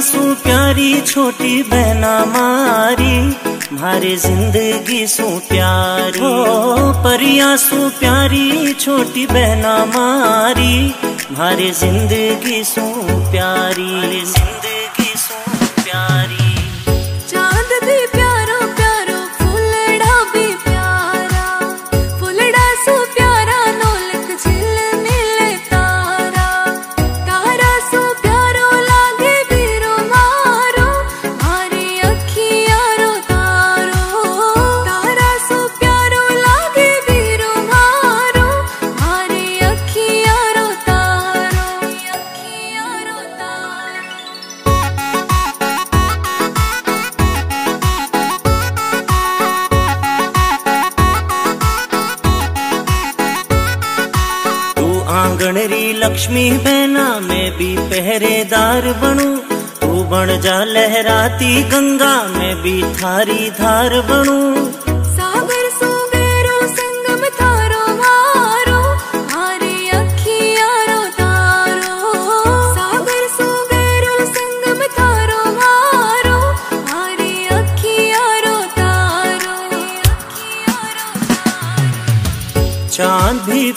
है प्यारी छोटी बहना मारी मारे ज़िंदगी सु प्यारी। हो परिया प्यारी छोटी बहना मारी मारे ज़िंदगी सु प्यारी। ज़िंदगी आंगण री लक्ष्मी बहना मैं भी पहरेदार बनू। तू बन जा लहराती गंगा मैं भी थारी धार बनू। सागर सो गहरो संगम थारो मारो मारी अखियाँ तारो। सागर सो गहरो संगम थारो मारो मारी अखियाँ रो तारो। अखियाँ रो तारो। चाँद भी